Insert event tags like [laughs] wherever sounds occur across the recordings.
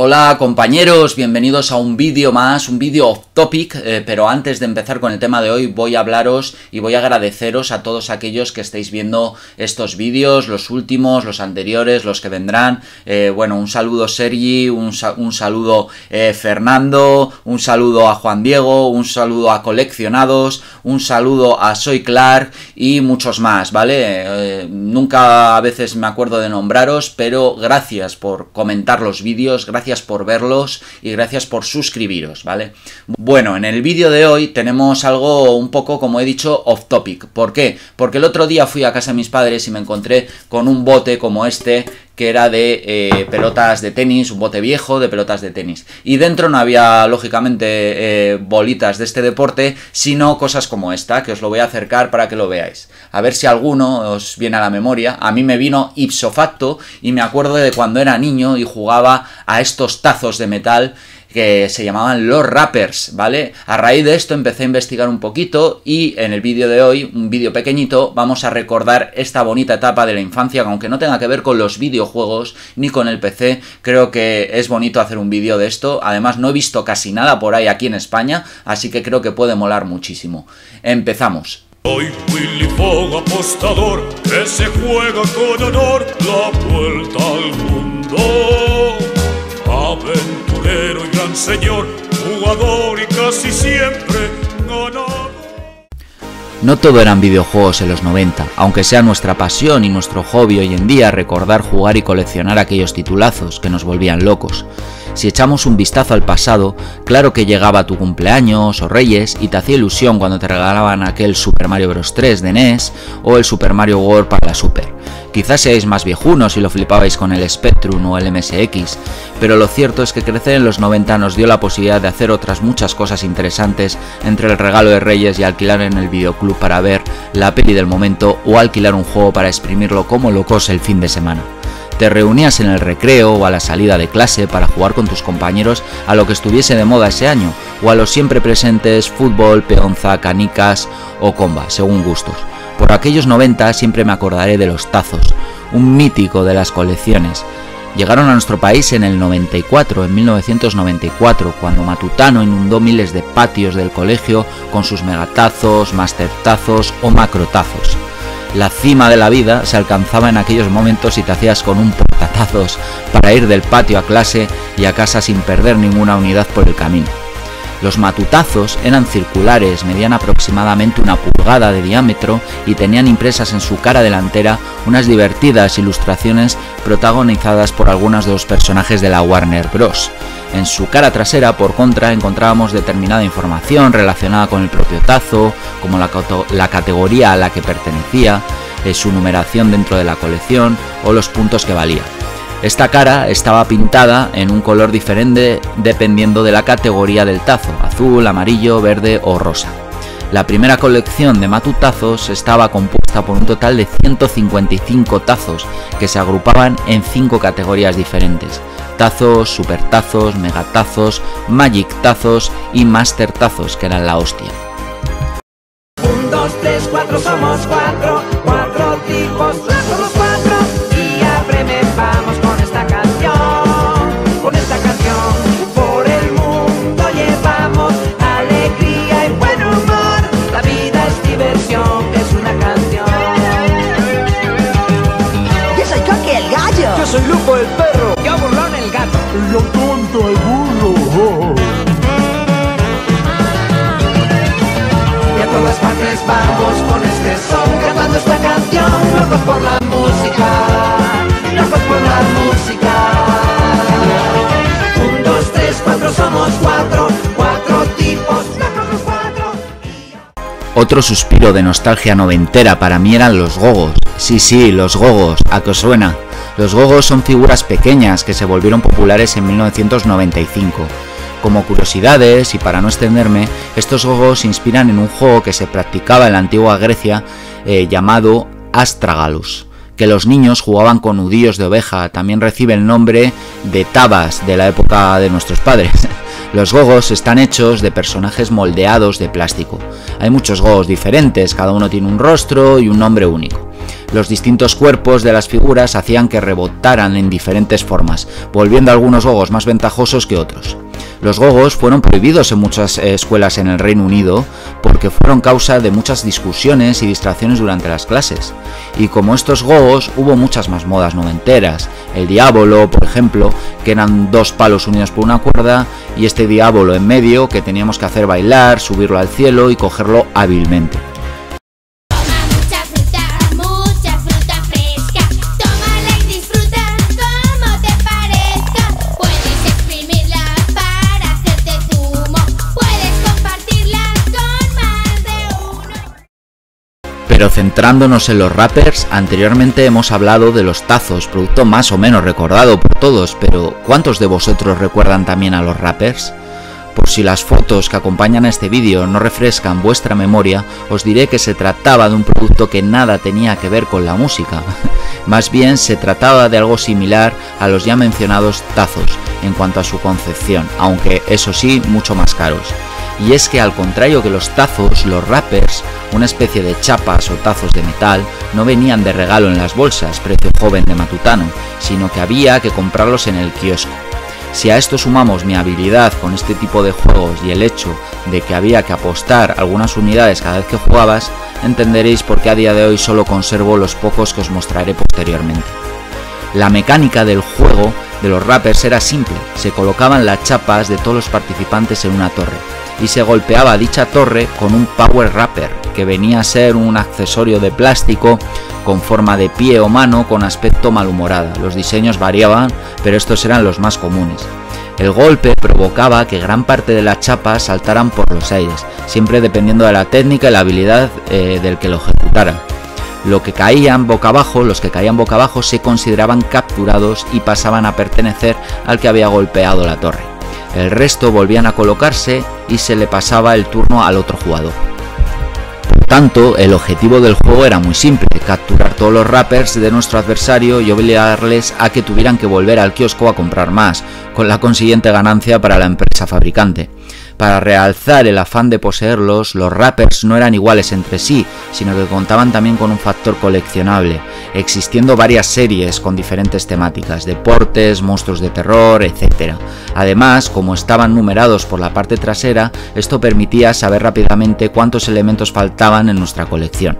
Hola compañeros, bienvenidos a un vídeo más, un vídeo off topic, eh, pero antes de empezar con el tema de hoy voy a hablaros y voy a agradeceros a todos aquellos que estáis viendo estos vídeos, los últimos, los anteriores, los que vendrán. Eh, bueno, un saludo Sergi, un, saludo eh, Fernando, un saludo a Juan Diego, un saludo a Coleccionados, un saludo a Soy Clark y muchos más, ¿vale? nunca a veces me acuerdo de nombraros, pero gracias por comentar los vídeos, gracias por verlos y gracias por suscribiros, ¿vale? Bueno, en el vídeo de hoy tenemos algo un poco, como he dicho, off topic. ¿Por qué? Porque el otro día fui a casa de mis padres y me encontré con un bote como este que era de eh, pelotas de tenis, un bote viejo de pelotas de tenis. Y dentro no había, lógicamente, eh, bolitas de este deporte, sino cosas como esta, que os lo voy a acercar para que lo veáis. A ver si alguno os viene a la memoria. A mí me vino ipso facto y me acuerdo de cuando era niño y jugaba a estos tazos de metal que se llamaban los rappers, ¿vale? A raíz de esto empecé a investigar un poquito y en el vídeo de hoy, un vídeo pequeñito, vamos a recordar esta bonita etapa de la infancia, que aunque no tenga que ver con los videojuegos ni con el PC, creo que es bonito hacer un vídeo de esto. Además, no he visto casi nada por ahí aquí en España, así que creo que puede molar muchísimo. Empezamos. Hoy Willy Fogg apostador que se juega con honor la vuelta al mundo. No todo eran videojuegos en los 90, aunque sea nuestra pasión y nuestro hobby hoy en día recordar jugar y coleccionar aquellos titulazos que nos volvían locos. Si echamos un vistazo al pasado, claro que llegaba tu cumpleaños o Reyes y te hacía ilusión cuando te regalaban aquel Super Mario Bros. 3 de NES o el Super Mario World para la Super. Quizás seáis más viejunos y lo flipabais con el Spectrum o el MSX, pero lo cierto es que crecer en los 90 nos dio la posibilidad de hacer otras muchas cosas interesantes entre el regalo de Reyes y alquilar en el videoclub para ver la peli del momento o alquilar un juego para exprimirlo como locos el fin de semana. Te reunías en el recreo o a la salida de clase para jugar con tus compañeros a lo que estuviese de moda ese año, o a los siempre presentes fútbol, peonza, canicas o comba, según gustos. Por aquellos 90 siempre me acordaré de los tazos, un mítico de las colecciones. Llegaron a nuestro país en el 94, en 1994, cuando Matutano inundó miles de patios del colegio con sus megatazos, mastertazos o macrotazos. La cima de la vida se alcanzaba en aquellos momentos si te hacías con un portatazos para ir del patio a clase y a casa sin perder ninguna unidad por el camino. Los matutazos eran circulares, medían aproximadamente una pulgada de diámetro y tenían impresas en su cara delantera unas divertidas ilustraciones protagonizadas por algunos de los personajes de la Warner Bros. En su cara trasera, por contra, encontrábamos determinada información relacionada con el propio tazo, como la, categoría a la que pertenecía, eh, su numeración dentro de la colección o los puntos que valía. Esta cara estaba pintada en un color diferente dependiendo de la categoría del tazo, azul, amarillo, verde o rosa. La primera colección de matutazos estaba compuesta por un total de 155 tazos que se agrupaban en 5 categorías diferentes tazos, supertazos, megatazos, magic tazos y master tazos, que eran la hostia. 1, 2, 3, 4, somos 4, 4 Lupo el perro. Yo burlón el gato. Yo tonto el burro. Y a todas partes vamos con este son cantando esta canción, locos por la música, locos por la música. Un, dos, tres, cuatro, somos cuatro, cuatro tipos, locos los cuatro. Otro suspiro de nostalgia noventera para mí eran los gogos. Sí, sí, los gogos, ¿a qué os suena? Los gogos son figuras pequeñas que se volvieron populares en 1995. Como curiosidades, y para no extenderme, estos gogos se inspiran en un juego que se practicaba en la antigua Grecia eh, llamado Astragalus, que los niños jugaban con nudillos de oveja, también recibe el nombre de tabas de la época de nuestros padres. [laughs] Los gogos están hechos de personajes moldeados de plástico. Hay muchos gogos diferentes, cada uno tiene un rostro y un nombre único. Los distintos cuerpos de las figuras hacían que rebotaran en diferentes formas, volviendo algunos gogos más ventajosos que otros. Los gogos fueron prohibidos en muchas escuelas en el Reino Unido porque fueron causa de muchas discusiones y distracciones durante las clases. Y como estos gogos, hubo muchas más modas noventeras. El diablo, por ejemplo, que eran dos palos unidos por una cuerda, y este diablo en medio que teníamos que hacer bailar, subirlo al cielo y cogerlo hábilmente. Pero centrándonos en los rappers, anteriormente hemos hablado de los tazos, producto más o menos recordado por todos, pero ¿cuántos de vosotros recuerdan también a los rappers? Por si las fotos que acompañan a este vídeo no refrescan vuestra memoria, os diré que se trataba de un producto que nada tenía que ver con la música. [laughs] Más bien se trataba de algo similar a los ya mencionados tazos en cuanto a su concepción, aunque eso sí, mucho más caros. Y es que al contrario que los tazos, los rappers, una especie de chapas o tazos de metal, no venían de regalo en las bolsas, precio joven de matutano, sino que había que comprarlos en el kiosco. Si a esto sumamos mi habilidad con este tipo de juegos y el hecho de que había que apostar algunas unidades cada vez que jugabas, entenderéis por qué a día de hoy solo conservo los pocos que os mostraré posteriormente. La mecánica del juego de los rappers era simple, se colocaban las chapas de todos los participantes en una torre, y se golpeaba dicha torre con un Power Rapper, que venía a ser un accesorio de plástico con forma de pie o mano con aspecto malhumorada. Los diseños variaban, pero estos eran los más comunes. El golpe provocaba que gran parte de las chapas saltaran por los aires, siempre dependiendo de la técnica y la habilidad eh, del que lo ejecutara. Lo que caían boca abajo, los que caían boca abajo se consideraban capturados y pasaban a pertenecer al que había golpeado la torre. El resto volvían a colocarse y se le pasaba el turno al otro jugador. Por tanto, el objetivo del juego era muy simple, capturar todos los rappers de nuestro adversario y obligarles a que tuvieran que volver al kiosco a comprar más, con la consiguiente ganancia para la empresa fabricante. Para realzar el afán de poseerlos, los rappers no eran iguales entre sí, sino que contaban también con un factor coleccionable, existiendo varias series con diferentes temáticas, deportes, monstruos de terror, etc. Además, como estaban numerados por la parte trasera, esto permitía saber rápidamente cuántos elementos faltaban en nuestra colección.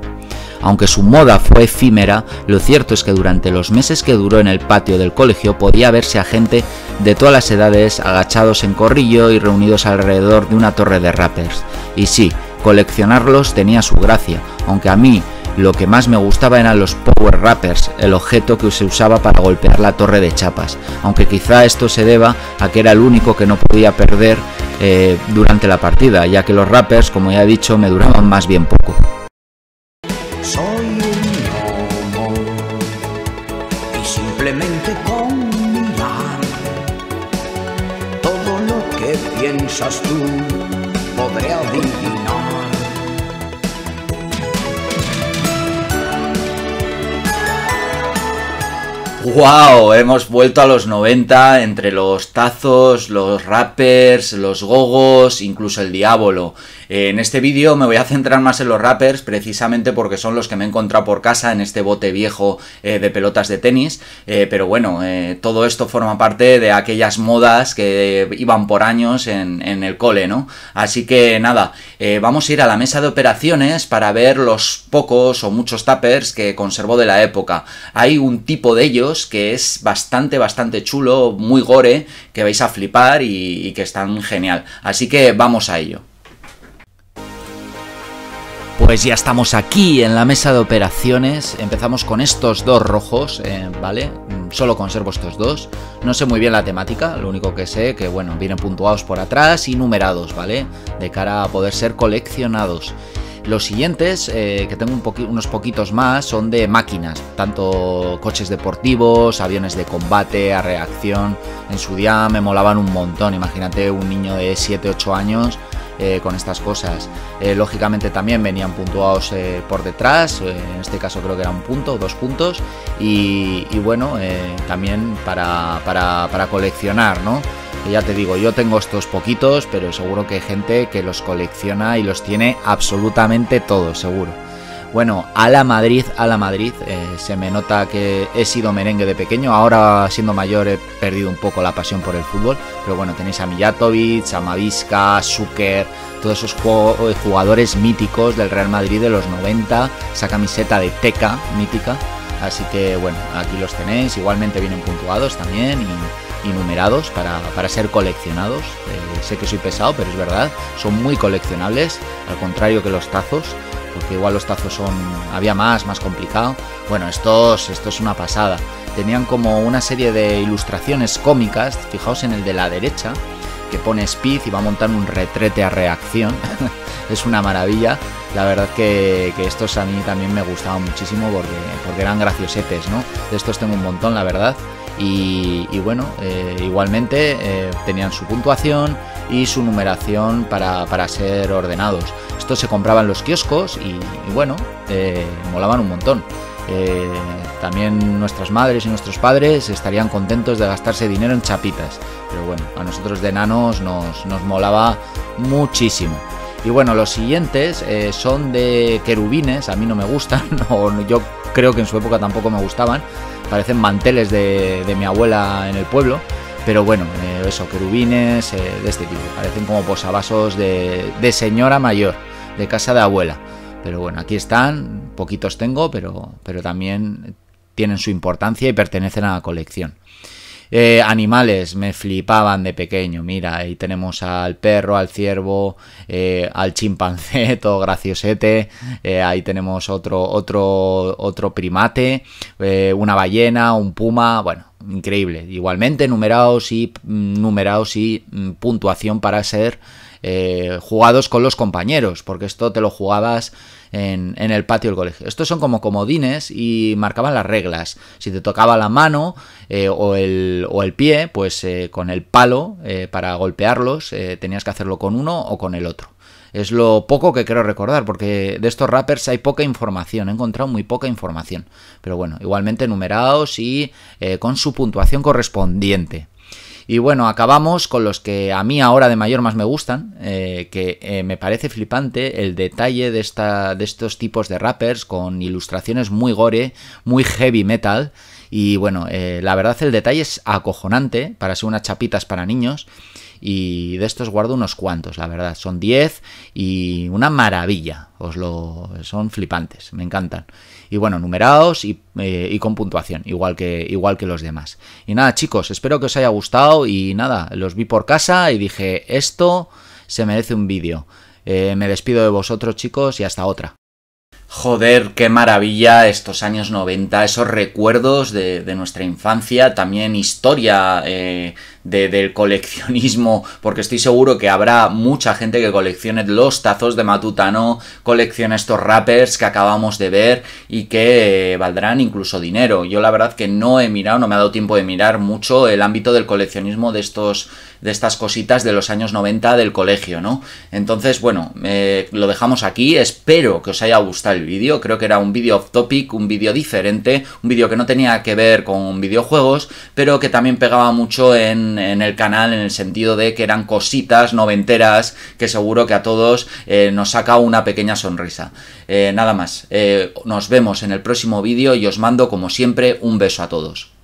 Aunque su moda fue efímera, lo cierto es que durante los meses que duró en el patio del colegio podía verse a gente de todas las edades agachados en corrillo y reunidos alrededor de una torre de rappers. Y sí, coleccionarlos tenía su gracia, aunque a mí lo que más me gustaba eran los Power Rappers, el objeto que se usaba para golpear la torre de chapas, aunque quizá esto se deba a que era el único que no podía perder eh, durante la partida, ya que los rappers, como ya he dicho, me duraban más bien poco. simplemente con todo lo que piensas tú podré adivinar. ¡Wow! Hemos vuelto a los 90 entre los tazos, los rappers, los gogos, incluso el diablo. En este vídeo me voy a centrar más en los rappers, precisamente porque son los que me he encontrado por casa en este bote viejo eh, de pelotas de tenis. Eh, pero bueno, eh, todo esto forma parte de aquellas modas que iban por años en, el cole, ¿no? Así que nada, vamos a ir a la mesa de operaciones para ver los pocos o muchos tappers que conservo de la época. Hay un tipo de ellos que es bastante, bastante chulo, muy gore, que vais a flipar y, y que están genial. Así que vamos a ello. Pues ya estamos aquí en la mesa de operaciones. Empezamos con estos dos rojos, eh, ¿vale? Solo conservo estos dos. No sé muy bien la temática, lo único que sé que, bueno, vienen puntuados por atrás y numerados, ¿vale? De cara a poder ser coleccionados. Los siguientes, eh, que tengo unos poquitos más, son de máquinas, tanto coches deportivos, aviones de combate, a reacción. En su día me molaban un montón, imagínate un niño de 7-8 años eh, con estas cosas. Eh, lógicamente también venían puntuados eh, por detrás, en este caso creo que era un punto, dos puntos, y, bueno, también para, para, coleccionar, ¿no? ya te digo, yo tengo estos poquitos, pero seguro que hay gente que los colecciona y los tiene absolutamente todos, seguro. Bueno, a la Madrid, a la Madrid, eh, se me nota que he sido merengue de pequeño, ahora siendo mayor he perdido un poco la pasión por el fútbol, pero bueno, tenéis a Mijatovic, a Mavisca, Zucker, todos esos eh, jugadores míticos del Real Madrid de los 90, esa camiseta de Teca mítica, así que bueno, aquí los tenéis, igualmente vienen puntuados también y, numerados para, ser coleccionados, eh, sé que soy pesado, pero es verdad, son muy coleccionables, al contrario que los tazos, porque igual los tazos son había más, más complicado. Bueno, estos esto es una pasada. Tenían como una serie de ilustraciones cómicas, fijaos en el de la derecha, que pone Speed y va a montar un retrete a reacción. [laughs] es una maravilla. La verdad que, estos a mí también me gustaban muchísimo porque, porque eran graciosetes, ¿no? De estos tengo un montón, la verdad. Y, bueno, eh, igualmente eh, tenían su puntuación y su numeración para, para ser ordenados. Esto se compraba en los kioscos y, bueno, eh, molaban un montón. También nuestras madres y nuestros padres estarían contentos de gastarse dinero en chapitas. Pero bueno, a nosotros de nanos nos, molaba muchísimo. Y bueno, los siguientes son de querubines, a mí no me gustan, [laughs] o yo creo que en su época tampoco me gustaban. Parecen manteles de, mi abuela en el pueblo. Pero bueno, eso, querubines de este tipo. Parecen como posavasos de, de señora mayor de casa de abuela. Pero bueno, aquí están, poquitos tengo, pero, pero también tienen su importancia y pertenecen a la colección. Eh, animales me flipaban de pequeño. Mira, ahí tenemos al perro, al ciervo, eh, al chimpancé, [laughs] todo graciosete. Eh, ahí tenemos otro, otro, otro primate, una ballena, un puma. Bueno, increíble. Igualmente numerados y mm, numerados y mm, puntuación para ser eh, jugados con los compañeros, porque esto te lo jugabas en, el patio del colegio. Estos son como comodines y marcaban las reglas. Si te tocaba la mano eh, o, el, pie, pues eh, con el palo para golpearlos tenías que hacerlo con uno o con el otro. Es lo poco que quiero recordar, porque de estos rappers hay poca información, he encontrado muy poca información. Pero bueno, igualmente numerados y con su puntuación correspondiente. Y bueno, acabamos con los que a mí ahora de mayor más me gustan, eh, que eh, me parece flipante el detalle de, esta, de estos tipos de rappers con ilustraciones muy gore, muy heavy metal. Y bueno, eh, la verdad el detalle es acojonante para ser unas chapitas para niños y de estos guardo unos cuantos, la verdad. Son 10 y una maravilla. Os lo son flipantes, me encantan. Y bueno, numerados y, eh, y, con puntuación, igual que, igual que los demás. Y nada, chicos, espero que os haya gustado y nada, los vi por casa y dije, esto se merece un vídeo. Eh, me despido de vosotros, chicos, y hasta otra. Joder, qué maravilla estos años 90, esos recuerdos de, nuestra infancia, también historia eh, del coleccionismo, porque estoy seguro que habrá mucha gente que coleccione los tazos de Matutano, coleccione estos rappers que acabamos de ver y que valdrán incluso dinero. Yo la verdad que no he mirado, no me ha dado tiempo de mirar mucho el ámbito del coleccionismo de estos de estas cositas de los años 90 del colegio, ¿no? Entonces, bueno, eh, lo dejamos aquí, espero que os haya gustado el vídeo, creo que era un vídeo off topic, un vídeo diferente, un vídeo que no tenía que ver con videojuegos, pero que también pegaba mucho en, el canal en el sentido de que eran cositas noventeras que seguro que a todos eh, nos saca una pequeña sonrisa. Eh, nada más, nos vemos en el próximo vídeo y os mando como siempre un beso a todos.